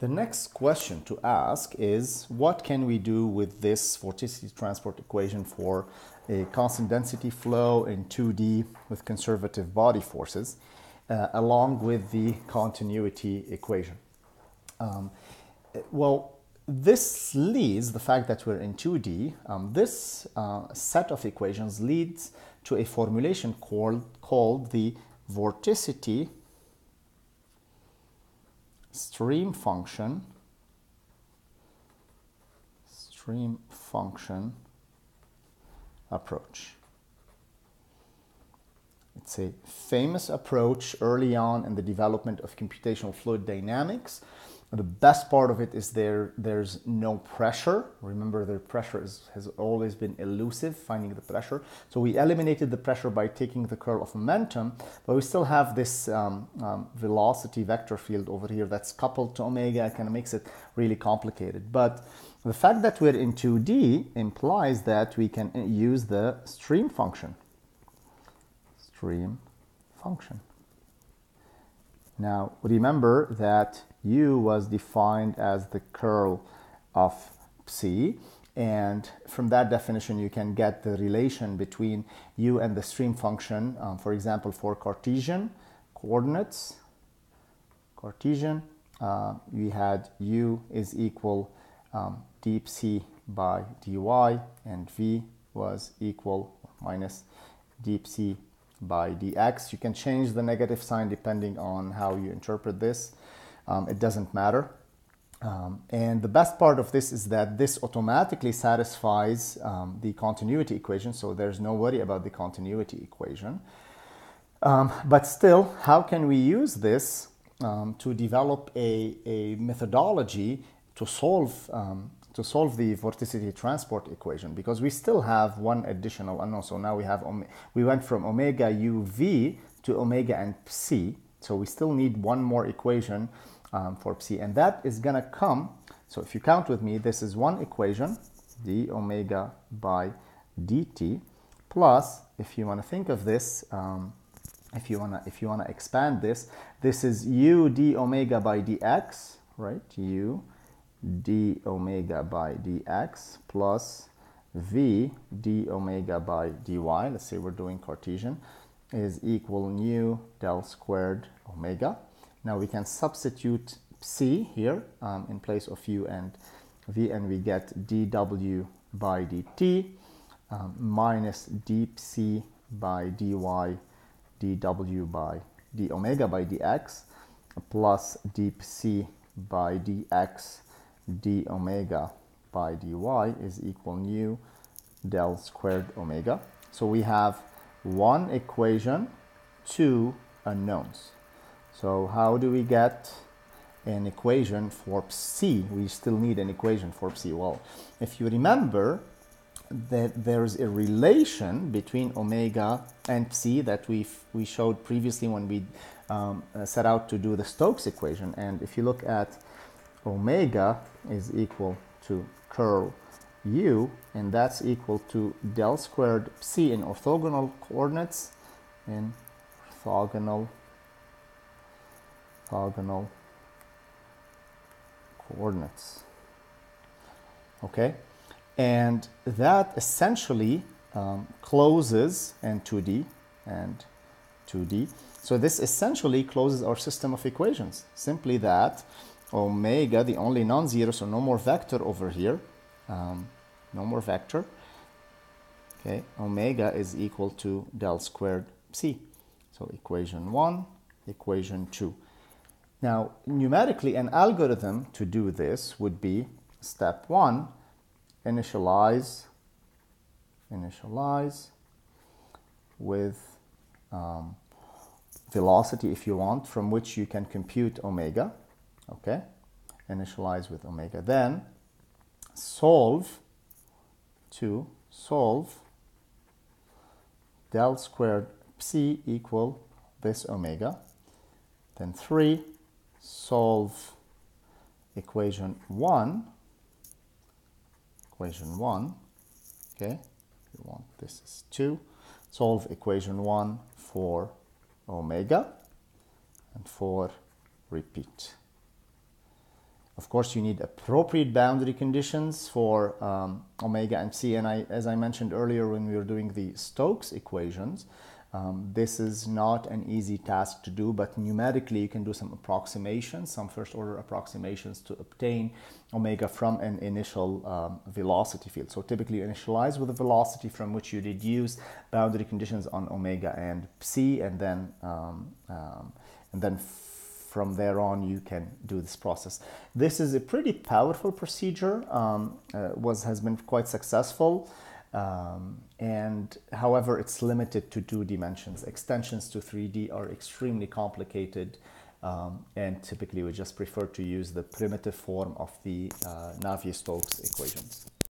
The next question to ask is what can we do with this vorticity transport equation for a constant density flow in 2D with conservative body forces uh, along with the continuity equation? Um, well, this leads, the fact that we're in 2D, um, this uh, set of equations leads to a formulation called, called the vorticity stream function stream function approach. It's a famous approach early on in the development of computational fluid dynamics the best part of it is there there's no pressure. Remember the pressure is, has always been elusive, finding the pressure. So we eliminated the pressure by taking the curl of momentum, but we still have this um, um, velocity vector field over here that's coupled to omega. Kind of makes it really complicated. But the fact that we're in 2D implies that we can use the stream function. Stream function. Now remember that u was defined as the curl of psi and from that definition you can get the relation between u and the stream function um, for example for Cartesian coordinates. Cartesian uh, we had u is equal um, by dy and v was equal minus d psi by dx you can change the negative sign depending on how you interpret this um, it doesn't matter. Um, and the best part of this is that this automatically satisfies um, the continuity equation, so there's no worry about the continuity equation. Um, but still, how can we use this um, to develop a, a methodology to solve um, to solve the vorticity transport equation because we still have one additional unknown. So now we have we went from omega uv to omega and psi. So we still need one more equation um, for psi. And that is going to come, so if you count with me, this is one equation, d omega by dt, plus, if you want to think of this, um, if you want to if you want to expand this, this is u d omega by dx, right? u d omega by dx plus v d omega by dy. Let's say we're doing Cartesian is equal nu del squared omega now we can substitute psi here um, in place of u and v and we get dw by dt um, minus d psi by dy dw by d omega by dx plus d psi by dx d omega by dy is equal nu del squared omega. So we have one equation, two unknowns. So how do we get an equation for psi? We still need an equation for psi. Well, if you remember that there's a relation between omega and psi that we we showed previously when we um, set out to do the Stokes equation. And if you look at omega is equal to curl u, and that's equal to del squared psi in orthogonal coordinates in orthogonal orthogonal coordinates. Okay, and that essentially um, closes in 2D and 2D. So this essentially closes our system of equations. Simply that omega, the only non-zero, so no more vector over here, um, no more vector. Okay, omega is equal to del squared psi. So equation 1, equation 2. Now, numerically, an algorithm to do this would be step one, initialize, initialize with um, velocity if you want, from which you can compute omega, okay? Initialize with omega. Then solve to solve del squared psi equal this omega. Then 3 solve equation 1 equation 1 okay you want this is 2 solve equation 1 for omega and for repeat Of course, you need appropriate boundary conditions for um, omega and psi. And I, as I mentioned earlier when we were doing the Stokes equations, um, this is not an easy task to do, but numerically you can do some approximations, some first order approximations to obtain omega from an initial um, velocity field. So typically you initialize with a velocity from which you deduce boundary conditions on omega and psi, and then um, um and then from there on you can do this process. This is a pretty powerful procedure. Um, uh, was has been quite successful. Um, and however, it's limited to two dimensions. Extensions to 3D are extremely complicated, um, and typically we just prefer to use the primitive form of the uh, Navier-Stokes equations.